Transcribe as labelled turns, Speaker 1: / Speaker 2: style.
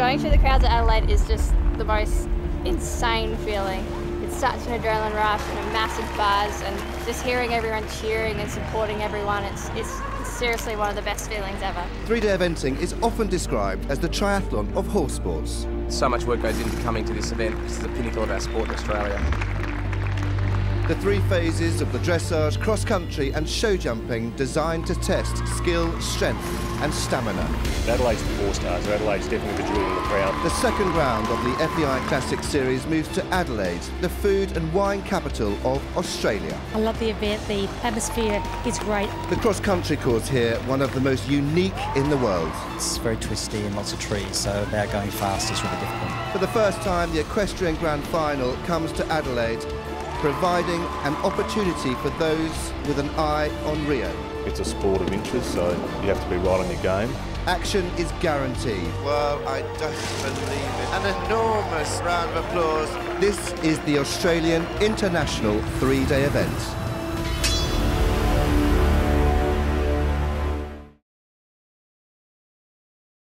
Speaker 1: Going through the crowds at Adelaide is just the most insane feeling. It's such an adrenaline rush and a massive buzz, and just hearing everyone cheering and supporting everyone, it's, it's seriously one of the best feelings ever.
Speaker 2: Three-day eventing is often described as the triathlon of horse sports.
Speaker 3: So much work goes into coming to this event. This is the pinnacle of our sport in Australia.
Speaker 2: The three phases of the dressage, cross country, and show jumping designed to test skill, strength, and stamina.
Speaker 4: Adelaide's the four stars, Adelaide's definitely the jewel in the crown.
Speaker 2: The second round of the FEI Classic Series moves to Adelaide, the food and wine capital of Australia.
Speaker 5: I love the event, the atmosphere is great.
Speaker 2: The cross country course here, one of the most unique in the world.
Speaker 6: It's very twisty and lots of trees, so about going fast is really difficult.
Speaker 2: For the first time, the Equestrian Grand Final comes to Adelaide, providing an opportunity for those with an eye on Rio.
Speaker 4: It's a sport of interest, so you have to be right on your game.
Speaker 2: Action is guaranteed.
Speaker 7: Well, I don't believe it. An enormous round of applause.
Speaker 2: This is the Australian International three-day event.